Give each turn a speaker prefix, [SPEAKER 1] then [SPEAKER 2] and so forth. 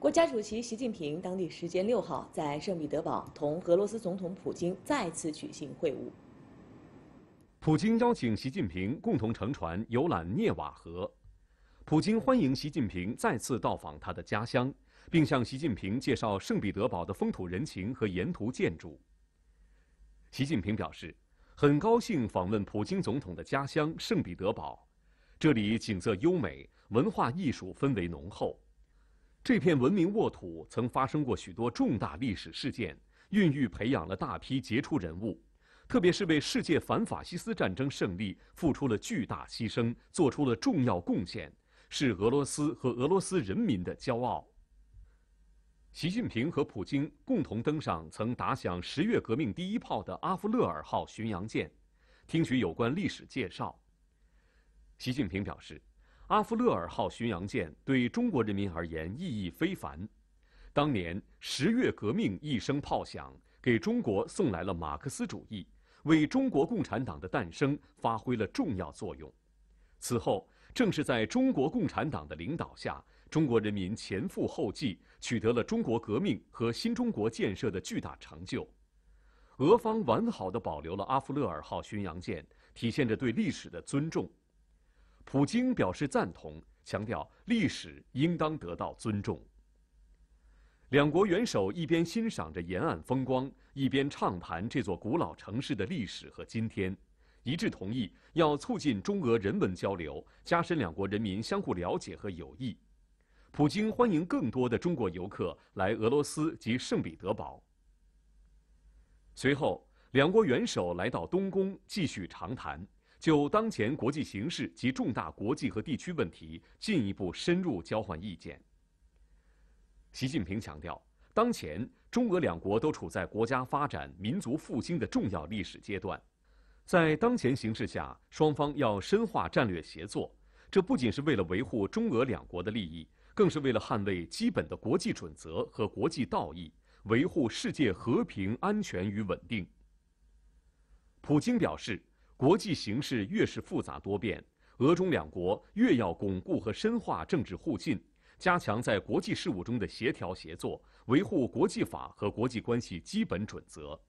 [SPEAKER 1] 国家主席习近平当地时间六号在圣彼得堡同俄罗斯总统普京再次举行会晤。
[SPEAKER 2] 普京邀请习近平共同乘船游览涅瓦河。普京欢迎习近平再次到访他的家乡，并向习近平介绍圣彼得堡的风土人情和沿途建筑。习近平表示，很高兴访问普京总统的家乡圣彼得堡，这里景色优美，文化艺术氛围浓厚。这片文明沃土曾发生过许多重大历史事件，孕育培养了大批杰出人物，特别是为世界反法西斯战争胜利付出了巨大牺牲，做出了重要贡献，是俄罗斯和俄罗斯人民的骄傲。习近平和普京共同登上曾打响十月革命第一炮的阿夫勒尔号巡洋舰，听取有关历史介绍。习近平表示。阿夫勒尔号巡洋舰对中国人民而言意义非凡。当年十月革命一声炮响，给中国送来了马克思主义，为中国共产党的诞生发挥了重要作用。此后，正是在中国共产党的领导下，中国人民前赴后继，取得了中国革命和新中国建设的巨大成就。俄方完好地保留了阿夫勒尔号巡洋舰，体现着对历史的尊重。普京表示赞同，强调历史应当得到尊重。两国元首一边欣赏着沿岸风光，一边畅谈这座古老城市的历史和今天，一致同意要促进中俄人文交流，加深两国人民相互了解和友谊。普京欢迎更多的中国游客来俄罗斯及圣彼得堡。随后，两国元首来到东宫继续长谈。就当前国际形势及重大国际和地区问题进一步深入交换意见。习近平强调，当前中俄两国都处在国家发展、民族复兴的重要历史阶段，在当前形势下，双方要深化战略协作，这不仅是为了维护中俄两国的利益，更是为了捍卫基本的国际准则和国际道义，维护世界和平、安全与稳定。普京表示。国际形势越是复杂多变，俄中两国越要巩固和深化政治互信，加强在国际事务中的协调协作，维护国际法和国际关系基本准则。